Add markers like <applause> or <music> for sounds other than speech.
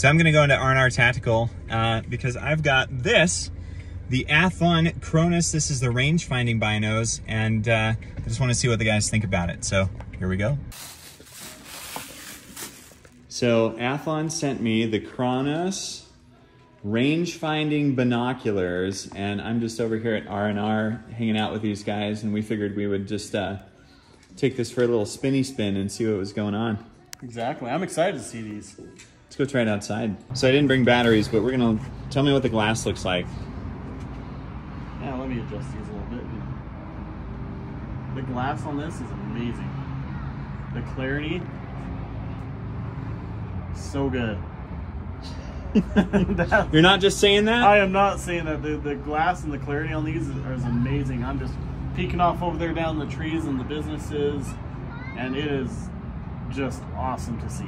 So I'm gonna go into R&R Tactical uh, because I've got this, the Athlon Cronus. This is the range finding binos, and uh, I just wanna see what the guys think about it. So here we go. So Athlon sent me the Cronus range finding binoculars and I'm just over here at R&R hanging out with these guys and we figured we would just uh, take this for a little spinny spin and see what was going on. Exactly. I'm excited to see these. Let's go try it outside. So I didn't bring batteries, but we're gonna tell me what the glass looks like. Yeah, let me adjust these a little bit. The glass on this is amazing. The clarity, so good. <laughs> You're not just saying that? I am not saying that. The, the glass and the clarity on these is, is amazing. I'm just peeking off over there down the trees and the businesses, and it is just awesome to see.